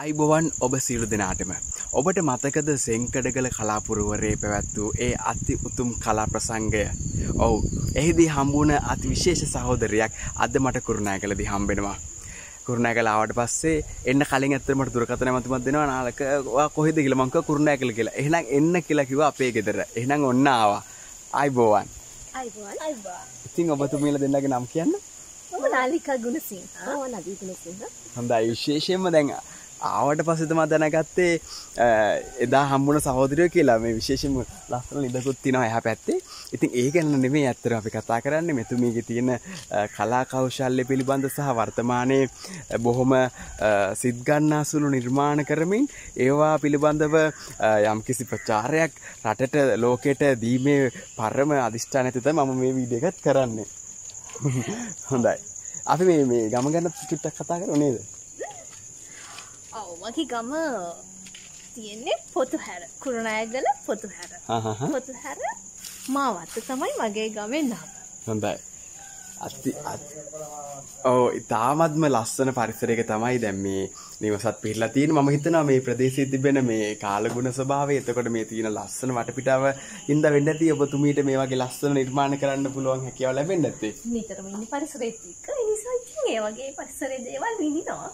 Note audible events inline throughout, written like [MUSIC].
අයිබොවන් ඔබ සිරු දෙනාටම. ඔබට මතකද සෙංකඩගල කලාපුරුවරේ පැවැත්වූ ඒ අති උතුම් කලා ප්‍රසංගය. ඔවු. එහිදී හම්බුණ අති විශේෂ සහෝදරයක් අද මට කුරුණෑ කලදි හම්බෙනවා. කුරුණෑ කලාවට පස්සේ එන්න කලින් ඇත්තමට දුරකතන මතුමත් දෙෙනවා නාලක කොහෙද කියලමංක කුරුණෑ කළ කියලා. එහෙනම් එන්න කියලා කිව අපේ ගෙදර. එහෙනම් ඔන්න ආවා. අයිබෝවන්. ඉතින් ඔබතුමීල දෙන්නගේ නම් කියන්න. නාලිකා ගුණසිංහ. නදී ගුණසිංහ. හොඳයි. විශේෂයෙන්ම දැන් ආවට පසතම දැනගත්තේ එදා හම්බුණ සහෝදරය කියලා මේ විශේෂම ලස්සන ලිඳකුත් තිනවා එහ පැත්තේ. ඉතින් ඒ ගැන්න නෙමේ ඇත්තර අපි කතා කරන්න. මෙතුමීගේ තියෙන කලා කෞශල්‍ය පිළිබඳ සහ වර්තමානයේ බොහොම සිද්ගන්නා සුළු නිර්මාණ කරමින් ඒවා පිළිබඳව යම් කිසි ප්‍රචාරයක් රටට ලෝකෙට දීමේ පරම අධිෂ්ඨාන ඇතිත මම මේ වීඩියකත් කරන්නේ. හොඳයි. අපි මේ ගම ගැන චුට්ටක් කතා කර නේද? මගේ ගම තියෙන්නේ පොතු හැර කුරුණෑගල පොතු හැර පොතු හැර මාවත්ත තමයි මගේ ගමෙන් නම්. හොඳයි. අති. ඕ ඉතාමත්ම ලස්සන පරිසරයක තමයි දැම් මේ නිවසත් පිල්ලා තියෙන ම හිතනවා මේ ප්‍රදේශය තිබෙන මේ කාලගුණ ස්වභාවය එතකොට මේ තියෙන ලස්සන වටපිටාව ඉන්ද වෙන්න ඇති. ඔබතුමීට මේ වගේ ලස්සන නිර්මාණ කරන්න පුළුවන් හැකියාව ලැබෙන්න ඇත්තේ නිතරම ඉන්නේ පරිසරෙත් එක්ක ඒ වගේ පරිසරයේ දේවල් විඳිනවා.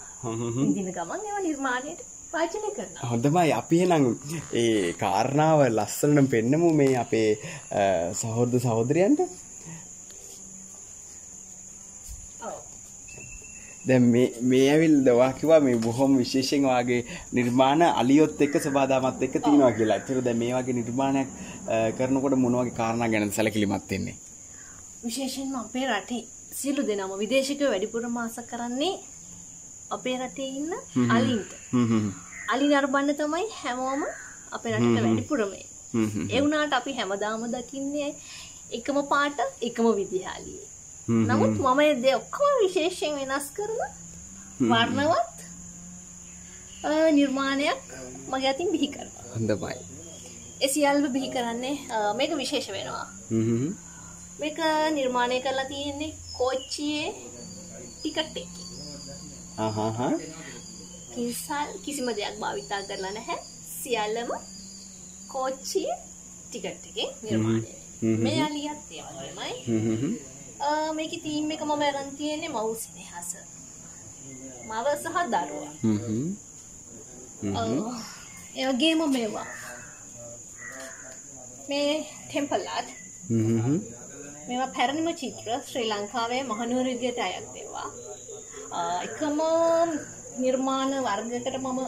විඳින ගමන් ඒවා නිර්මාණයට පාචනය කරනවා. හොඳමයි. අපි එහෙනම් ඒ කාරණාව ලස්සනට පෙන්නමු මේ අපේ සහෝදර සහෝදරයන්ට. දැන් මේ මේ ඇවිල් දවා කිව්වා මේ බොහොම විශේෂයෙන් වාගේ නිර්මාණ අලියොත් එක්ක සබාදාමත් එක්ක තියෙනවා කියලා. ඒතර දැන් මේ වගේ නිර්මාණයක් කරනකොට මොන වගේ කාරණා ගැනද සැලකිලිමත් වෙන්නේ? විශේෂයෙන්ම අපේ රටේ සියලු දෙනාම විදේශිකයෝ වැඩිපුරම ආස කරන්නේ අපේ රටේ ඉන්න අලින්ට. අලි නරඹන්න තමයි හැමෝම අපේ රටට වැඩිපුරම ඒ වුණාට අපි හැමදාම දකින්නේ එකම පාට එකම විදිහ අලියේ. නමුත් මම එදේ ඔක්කොම විශේෂයෙන් වෙනස් කරලා වර්ණවත් නිර්මාණයක් මගේ අතින් බිහි කරනවා. හොඳයි. ඒ සියල්ල බිහි කරන්නේ මේක විශේෂ වෙනවා. මේක නිර්මාණය කරලා තියෙන්නේ කෝච්චියේ ටිකට් එකකින්. ආහා කිසිල් කිසිම දෙයක් භාවිතා කරලා නැහැ. සියල්ලම කෝච්චියේ ටිකට් එකකින් නිර්මාණය. මේ අලියත් ඒ වගේමයි. මේක තීම් එක මම ඇරන් තියෙන්නේ මව් සිනහස මව සහ දරුවා. එවගේම මේවා. මේ ටෙම්පල්ලාට් මේවා පැරණිම චිත්‍ර ශ්‍රී ලංකාවේ මහනුවරගයට අයක් දෙවා එකම නිර්මාණ වර්ගකට මම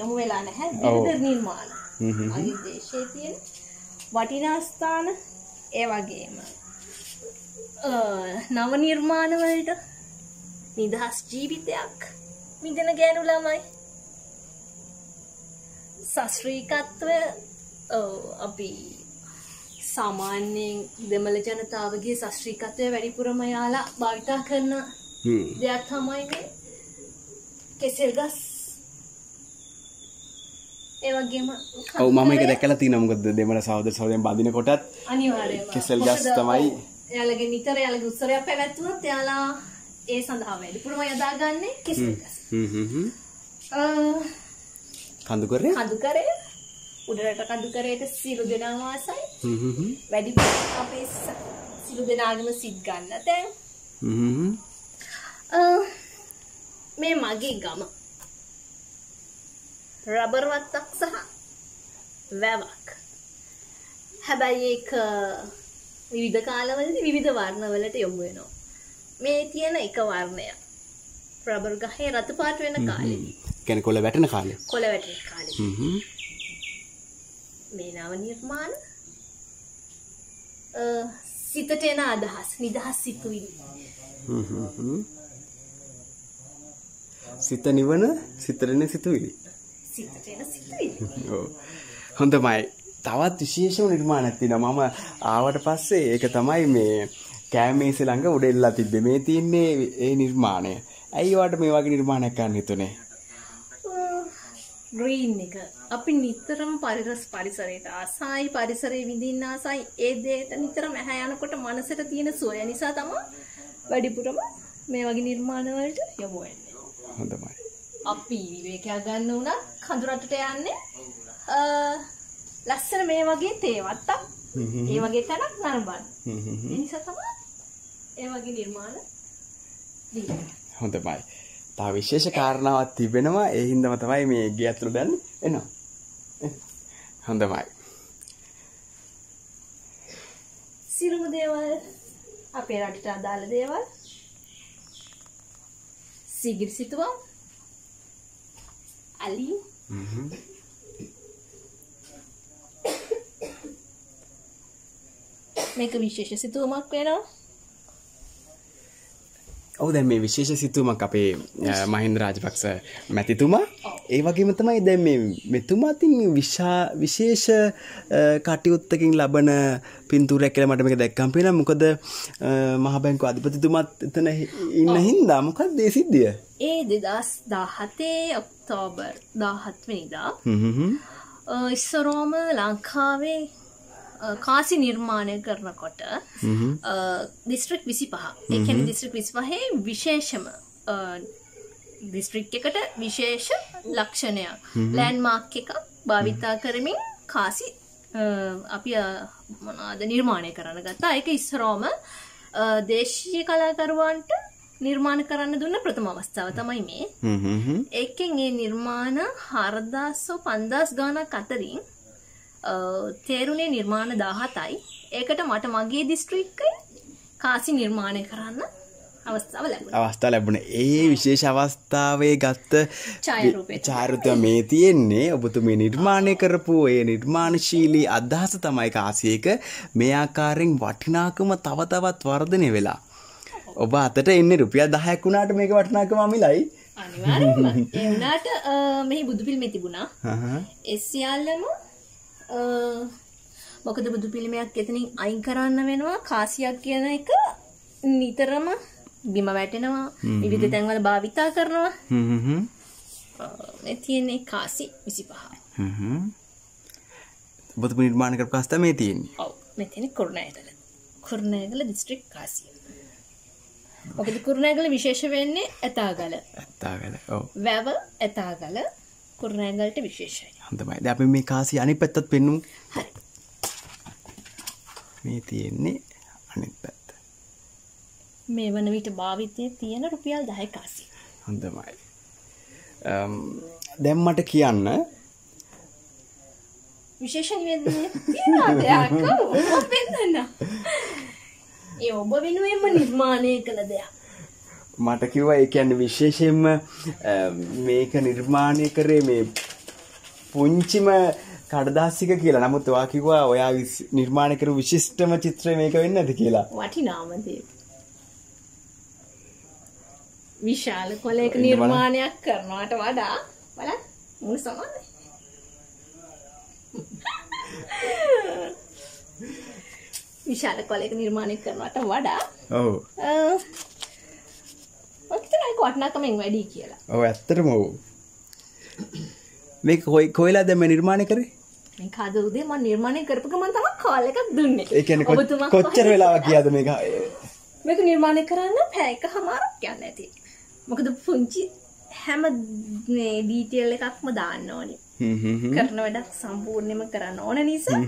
යොමු වෙලා නැහැ. විවිධ නිර්මාණ. අනිදේශයේ තියෙන වටිනාස්ථාන ඒ වගේම. නව නිර්මාණවලට නිදහස් ජීවිතයක් මිදෙන ගෑනු ළමයි. සශ්‍රීකත්වය අපි සාමාන්‍යයෙන් දෙමළ ජනතාවගේ සශ්‍රීකත්වය වැඩිපුරම යාලා භාවිතා කරන දෙයක් තමයි මේ කෙසෙල් ගස්. ඒවගේම ඔව් මම එක දැකලා තියෙනවා. මොකද දෙමළ සහෝදර සහෝදරයන් බඳින කොටත් අනිවාර්යයෙන්ම. කෙසෙල් ගස් තමයි. එයාලගේ නිතර එයාලගේ උත්සවයක් පැවැත්වුණොත් එයාලා ඒ සඳහා වැඩිපුරම යොදාගන්නේ කෙසෙල් ගස්. කඳුකරේ කඳුකරේ උඩරට කඳුකරේට සියලු දෙනාම ආසයි. වැඩි අපේ සියලු දෙනාගම සිත් ගන්න තැන්. මේ මගේ ගම. රබර් වත්තක් සහ වැවක්. හැබැයි ඒක විවිධ කාලවලදී විවිධ වර්ණවලට යොමු වෙනවා. මේ තියෙන එක වර්ණය රබර් ගහේ රතු පාට වෙන කාලෙදී. කියන්නේ කොළ වැටෙන කාලේ. කොළ වැටෙන කාලෙදී. මේ නව නිර්මාණ සිතට එන අදහස් නිදහස් සිතුවිලි. සිත නිවන සිතරෙන සිතුවිලි. සිතට එන සිතුවිලි. ඔව්. හොඳමයි. තවත් විශේෂම නිර්මාණයක් තියෙනවා. මම ආවට පස්සේ ඒක තමයි මේ කෑමේසේ ළඟ උඩෙල්ලා තිබ්බේ. මේ තියන්නේ ඒ නිර්මාණය. ඇයි වාට මේ වගේ නිර්මාණයක් කරන්න හිතුනේ? ග්‍රීන් එක අපි නිතරම පරිරස් පරිසරයට ආසයි පරිසරයේ විඳින්න ආසයි ඒ දේට නිතරම ඇහැ යනකොට මනසට තියෙන සුවය නිසා තමයි වැඩිපුරම මේ වගේ නිර්මාණ වලට යොමු වෙන්නේ. හොඳයි. අපි විවේකයක් ගන්න වුණා කඳුරටට යන්නේ ලස්සන මේ වගේ තේවත්තක් ඒ වගේ තැනක් නරඹන්න. ඒ නිසා තමයි ඒ වගේ නිර්මාණ දීලා. හොඳමයි. තා විශේෂ කාරණාවක් තිබෙනවා ඒ හින්දම තමයි මේ ගේ ඇතුළට යන්නේ. එනවා. හොඳමයි. සිරුම දේවල් අපේ රටට අදාළ දේවල් සීගිරි සිතුවම් අලි හ්ම්. මේක විශේෂ සිතුවමක් වෙනවා ඔව් දැන් මේ විශේෂ සිතුවමක් අපේ මහින්ද රාජපක්ෂ මැතිතුමා. ඒ වගේම තමයි දැන් මේ මෙතුමා තින් විශා විශේෂ කටයුත්තකින් ලබන පින්තූරයක් කියලා මට මේක දැක්කම් පේනවා. මොකද මහ බැංකුව අධිපතිතුමාත් එතන ඉන්න හින්දා මොකක්ද ඒ සිද්ධිය? ඒ දෙදස් දාහතේ ඔක්තෝබර් දාහත්වනිදා හ්ම් හ්ම් හ්ම්. ඉස්සරෝම ලංකාවේ කාසි නිර්මාණය කරනකොට දිස්ත්‍රික් විසි පහ එකන දිස්ත්‍රික් විසි පහේ විශේෂම දිස්ත්‍රික් එකට විශේෂ ලක්ෂණයක්. ලෑන්මාක් එකක් භාවිතා කරමින් කාසි අපි මොනාද නිර්මාණය කරන්න ගත්තා. එක ඉස්සරෝම දේශීය කලාකරුවන්ට නිර්මාණ කරන්න දුන්න ප්‍රථම අවස්ථාව තමයි මේ. ඒකෙන් ඒ නිර්මාණ හරදාස්සෝ පන්දස් ගානක් අතරින් තේරුණේ නිර්මාණ දාහතයි ඒකට මට මගේ දිස්ත්‍රික්කයි කාසි නිර්මාණය කරන්න අවස්ථාව ලැබුණ. අවස්ථා ලැබුණ. ඒ විශේෂ අවස්ථාවේ ගත්ත ඡායාරූපය චාරුතය මේ තියෙන්නේ. ඔබතුමේ නිර්මාණය කරපු ඒ නිර්මාණශීලී අදහස තමයි කාසියක මේ ආකාරයෙන් වටිනාකම තව තවත් වර්ධනය වෙලා. ඔබ අතට එන්නේ රුපියල් දහයක් වුණාට මේක වටිනාකම අමිලයි. අනිවාර්යෙන්ම ඒ වුණාට මෙහි බුදු පිළිමේ තිබුණා. හහ. ඒ සියල්ලම මොකද බුදු පිළිමයක් එතනින් අයින් කරන්න වෙනවා. කාසියක් කියන එක නිතරම බිම වැටෙනවා. විවිධ තැන්වල භාවිතා කරනවා. තියෙන්නේ කාසි විසි පහ. ඔබතුම නිර්මාණ කරපු කාස්ත මේ තියෙන්නේ. ඔව්. මෙතන කුරුණෑගල. කුරුණෑගල දිස්ත්‍රික් කාසිය. මොකද කුරුණෑගල විශේෂ වෙන්නේ ඇතාගල. ඇත්තාගල ඔව්. වැව ඇතාගල කුරුණෑගලට විශේෂයි හොඳමයි. දැන් අපි මේ කාසිය අනිත් පැත්තත් පෙන්නුම්. හරි. මේ තියෙන්නේ අනිත් පැත්ත. මේ වන විට භාවිතය තියෙන රුපියල් දහය කාසිය. හොඳමයි. අම්, දැන් මට කියන්න. විශේෂ ඒ ඔබ වෙනුවෙන්ම නිර්මාණය කළ දෙයක්. මට කිව්වා ඒ කියන්නේ විශේෂයෙන්ම මේක නිර්මාණය කරේ මේ පුංචිම කඩදාසික කියලා. නමුත් ඔයා කිව්වා ඔයා නිර්මාණය කරපු විශිෂ්ටම චිත්‍රය මේක වෙන්නේ නැති කියලා. වටිනාමදේ විශාල කොලයක නිර්මාණයක් කරනවාට වඩා බල මුණ සමානයි විශාල කොලයක නිර්මාණය කරනවට වඩා ඔව්. ඔක්තරයි කොට්නාකමෙන් වැඩි කියලා ඔව් ඇත්තටම ඔව්. මේක කොයි කොයිලාද මේ නිර්මාණය කරේ? මේ කද උදේ මම නිර්මාණය කරපු ගමන් තමයි කාල් එකක් දුන්නේ ඒ කියන්නේ කොච්චර වෙලාවක් ගියාද මේක? මේක නිර්මාණය කරන්න පැය එකහමාරක් යන්න ඇති මොකද පුංචි හැම ඩීටේල් එකක්ම දාන්න ඕනේ. කරන වැඩක් සම්පූර්ණයම කරන්න ඕන නිසා.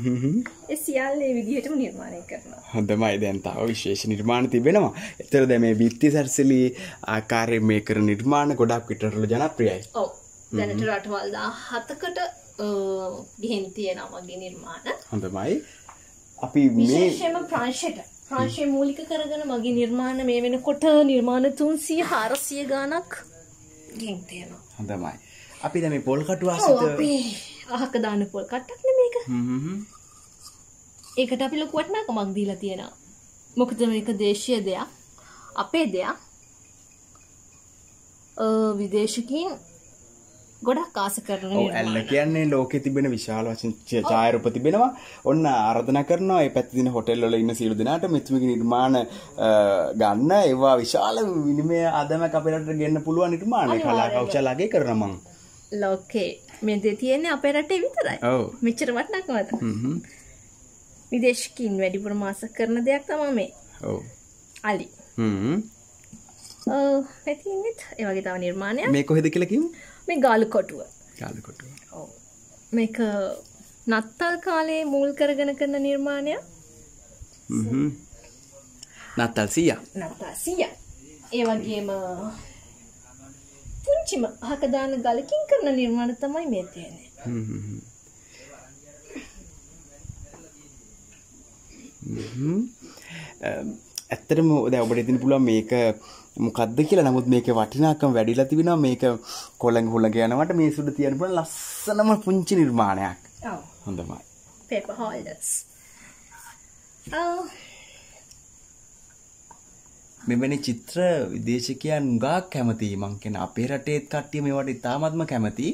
ඒ සියල්ල ඒ විදිහටම නිර්මාණය කරනවා හොඳමයි දැන් තව විශේෂ නිර්මාණ තිබෙනවා. එතර දැන් මේ බිත්ති සැරසිලි ආකාරයෙන් මේ කරන නිර්මාණ ගොඩක් විතරට ජනප්‍රියයි. ඔව් දැනට රටවල් දා හතකට ගිහෙන් තියෙනවා මගේ නිර්මාණ හොඳමයි. අපි මේ විශේෂයෙන්ම ප්‍රංශයට ප්‍රංශය මූලික කරගෙන මගේ නිර්මාණ මේ වෙනකොට නිර්මාණ තුන්සිය හාරසිය ගානක් ගෙන් තියෙනවා හොඳමයි. අපි දැන් මේ පොල් කටු අපි අහක දාන්න පොල් කට්ටක් නෙමේක හ්ම් හ්ම් හ්ම්. ඒකට අපි ලොකු වටිනාකමක් දීලා තියෙනවා. මොකද මේක දේශීය දෙයක්, අපේ දෙයක්. විදේශිකින් ගොඩක් ආස කරන ඔව් ඇල්ල. කියන්නේ ලෝකෙ තිබෙන විශාල වශයෙන් ඡායාරූප තිබෙනවා. ඔන්න ආරාධනා කරනවා මේ පැත්තේ දින හොටෙල් වල ඉන්න සියලු දෙනාට මෙතුමගේ නිර්මාණ ගන්න ඒවා විශාල විනිමය ආදමක් අපේ රටට ගෙන්න පුළුවන් නිර්මාණ කලා කෞශල අගය කරනවා මං. ලෝකේ මේ තියෙන්නේ අපේ රටේ විතරයි. ඔව්. මෙච්චර වටිනාකමක්. හ්ම්. විදේශිකින් වැඩිපුර මාස කරන දෙයක් තමයි මේ. ඔව්. අලි. හ්ම්. පැතින්ත් ඒවගේ තව නිර්මාණය මේ කොහෙද කියලා කිව්ව? මේ ගාලු කොටුව කාලකොටුව. ඔව්. මේක නත්තල් කාලේ මුල් කරගෙන කරන නිර්මාණයක් හ්ම්. නත්තල් සීයා. නත්තා සිය ඒ වගේම පුංචිම හකදාන ගලකින් කරන නිර්මාණ තමයි මේ තියෙන්නේ ඇත්තටම දැන් ඔබට ඉතින් පුළුවන් මේක මොකද්ද කියලා නමුත් මේකේ වටිනාකම වැඩිලා තිබෙනවා මේක කොළඟ හොළඟ යනවට මේ සුඩ තියන්න පුළුවන් ලස්සනම පුංචි නිර්මාණයක්. ඔව් හොඳමයි. paper holders මෙවැනි චිත්‍ර විදේශකයන් ගාක් කැමති මං කියන අපේ රටේත් කට්ටිය මේවට ඉතාමත්ම කැමති.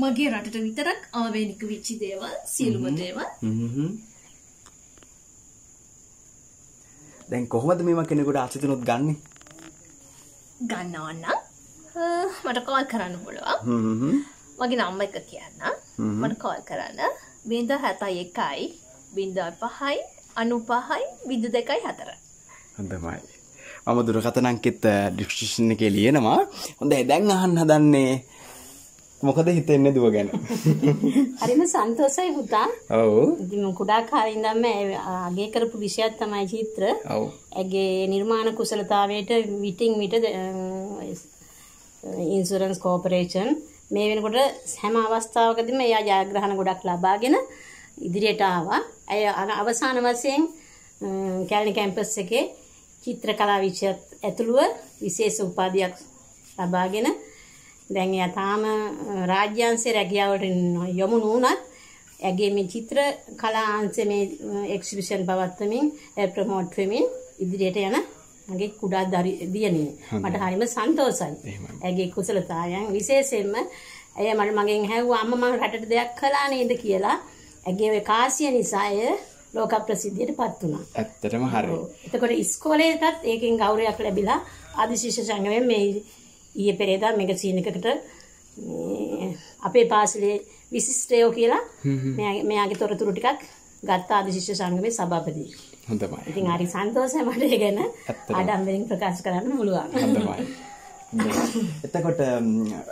මගේ රටට විතරක් ආවේනික විච්චි දේවල් සියලුම දේවල්. දැන් කොහොමද මේවා කෙනෙකුට අසිතනොත් ගන්නෙ? ගන්නවන්න මට කෝල් කරන්න පුළුවන්. මගේ නම්බ එක කියන්න මට කෝල් කරන්න බින්ද හැතයි එකයි බින්ද පහයි අනු පහයි බිදු දෙකයි හතර හොඳමයි. මම දුරකථන අංකෙත් ඩිස්ක්‍රිප්ෂන් එකේ ලියනවා. හොඳයි දැන් අහන්න හදන්නේ මොකද හිතෙන්නේ දුව ගැන? හරිම සන්තෝසයි පුතා. ඔව්. ඉතින් කුඩා කාලේ ඉඳන්ම අගේ කරපු විෂයක් තමයි චිත්‍ර. ඔව්. ඇගේ නිර්මාණ කුසලතාවයට විටින් විට ඉන්සුරන්ස් කෝපරේෂන් මේ වෙනකොට හැම අවස්ථාවකදීම එයා ජයග්‍රහණ ගොඩක් ලබාගෙන ඉදිරියට ආවා. ඇය අවසාන වශයෙන් කැලණි කැම්පස් එකේ චිත්‍රකලා විෂයත් ඇතුළුව විශේෂ උපාධියක් ලබාගෙන දැන් එයා තාම රාජ්‍යාංශයේ රැකියාවට යොමු නුනත් ඇගේ මේ චිත්‍ර කලා අංශයේ මේ එක්සිබිෂන් පවත්වමින් ප්‍රමෝට් වෙමින් ඉදිරියට යන මගේ කුඩා දියණිය. මට හරිම සන්තෝෂයි. ඇගේ කුසලතාවයන් විශේෂයෙන්ම ඇය මට මගෙන් හැව්වා අම්මා මම රටට දෙයක් කළා නේද කියලා. ඇගේ ඔය කාසිය නිසා ඇය ලෝක ප්‍රසිද්ධියටපත් වුණා. ඇත්තටම හරි. එතකොට ඉස්කෝලේටත් ඒකෙන් ගෞරවයක් ලැබිලා ආදි ශිෂ්‍ය සංගමයෙන් මේ ඊයේ පෙරේදා මෙගසීන් එකකට අපේ පාසලේ විශිෂ්ටයෝ කියලා මෙයා- මෙයාගේ තොරතුරු ටිකක් ගත්ත ආදි ශිෂ්‍ය සංගමේ සභාපති. හොඳමයි. ඉතින් හරි සන්තෝෂයි මට ඒ ගැන. ආඩම්බරෙන් ප්‍රකාශ කරන්න පුළුවන්. හොඳමයි. [LAUGHS] එතකොට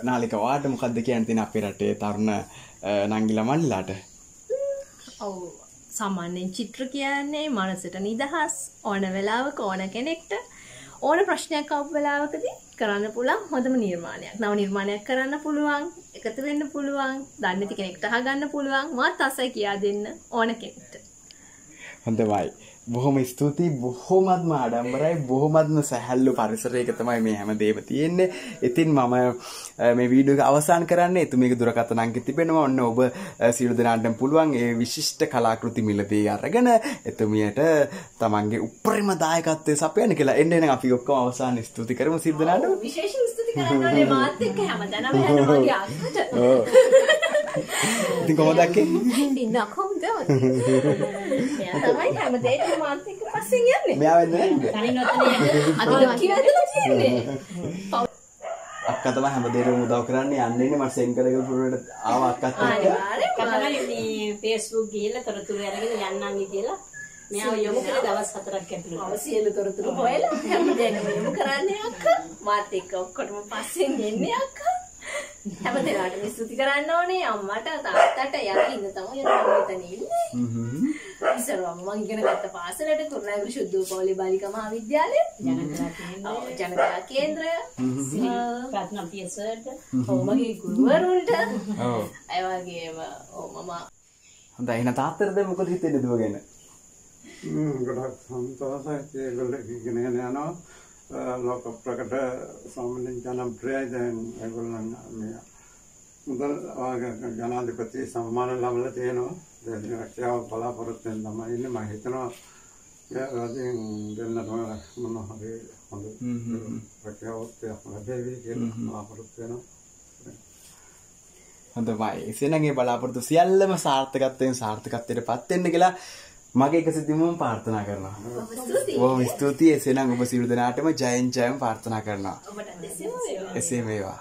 නාලික වාට මොකද්ද කියන්න තියෙන අපේ රටේ තරුණ අ, නංගිලා මල්ලාට? ඔව් සාමාන්‍යයෙන් චිත්‍ර කියන්නේ මනසට නිදහස් ඕන වෙලාවක ඕන කෙනෙක්ට ඕන ප්‍රශ්නයක් ආපු වෙලාවකදී කරන්න පුළුවන් හොඳම නිර්මාණයක්. නව නිර්මාණයක් කරන්න පුළුවන්, එකතු වෙන්න පුළුවන්, දන්නේ නැති කෙනෙක්ට අහගන්න පුළුවන්, මාත් අසයි කියා දෙන්න ඕන කෙනෙක්ට. හොඳමයි. බොහොම ස්තුතියි බොහොමත්ම ආඩම්බරයි බොහොමත්ම සැහැල්ලු පරිසරයක තමයි මේ හැමදේම තියෙන්නේ. ඉතින් මම මේ වීඩියෝ එක අවසන් කරන්නේ එතුමියගේ දුරකථන අංකෙ තිබෙනවා. ඔන්න ඔබ සියලු දෙනාටම පුළුවන් ඒ විශිෂ්ට කලාකෘති මිලදී අරගෙන එතුමියට තමන්ගේ උපරිම දායකත්වය සපයන්න කියලා. එන්න එන්න අපි ඔක්කොම අවසන් ස්තුති කරමු දෙනාටම. විශේෂ ස්තුති කරන්න ඕනේ මාත් එක්ක හැමදාම යන මගේ අක්කට. ඉතින් කොහොමද අක්කේ? ඉන්න කොහොමද? එයා තමයි හැමදේටම මාත් එක්ක පස්සෙන් යන්නේ. මෙයා වෙන්නේ නැද්ද? කලින් ඔතන අද කියලා තියෙන්නේ. අක්කා තමයි හැමදේටම උදව් කරන්නේ යන්නේ මට සෙන් කරගෙන පුරේට ආව අක්කත් එක්ක. අනිවාර්යෙන්ම තමයි මේ Facebook ගිහලා තොරතුරු අරගෙන යන්නන්ගේ කියලා මෙයාව යොමු කළේ දවස් 4ක් ඇතුළත. මම සියලු තොරතුරු හොයලා හැමදේම යොමු කරන්නේ අක්කා. මාත් එක්ක ඔක්කොටම පස්සෙන් එන්නේ අක්කා. හැමදේටම ස්තුති කරන්න ඕනේ අම්මට තාත්තට යකින්න තමයි මෙතන ඉන්නේ. හ්ම් ඉස්සරවම මං ඉගෙන ගත්ත පාසලට කුරුණෑගල ශුද්ධෝපවලේ බාලිකා මහාවිද්‍යාලය. ජනතා කේන්ද්‍රය, ඔව්, ජනතා කේන්ද්‍රය. ප්‍රඥා පියසර්ට ඔව් මගේ ගුරුවරුන්ට. ඔව්. ඒ වගේම ඔව් මම හොඳයි එහෙනම් තාත්තට දැන් මොකද හිතෙන්නේ දුව ගැන? හ්ම්, ගොඩක් සන්තෝෂයි ඒගොල්ලෝ ඉගෙනගෙන යනවා ලෝක ප්‍රකට සාමාන්‍යයෙන් ජනප්‍රියයි. දැන් ඒගොල්ලන් මේ මුදල් ජනාධිපති සම්මාන ලබලා තියෙනවා. දැන් රැකියාව බලාපොරොත්තු වෙන තමයි ඉන්නේ. මම හිතනවා ඒකෙන් දෙන්න තමයි මොන හරි හොඳ රැකියාවක් ලැබෙවි කියලා බලාපොරොත්තු වෙනවා. හොඳයි. එසේනම් ඒ බලාපොරොත්තු සියල්ලම සාර්ථකත්වයෙන් සාර්ථකත්වයට පත් වෙන්න කියලා මගේ එක සිතින්ම ප්‍රාර්ථනා කරනවා. බොහොම ස්තුතියි. එසේනම් ඔබ සියලු දෙනාටම ජයෙන් ජයම ප්‍රාර්ථනා කරනවා. එසේ වේවා.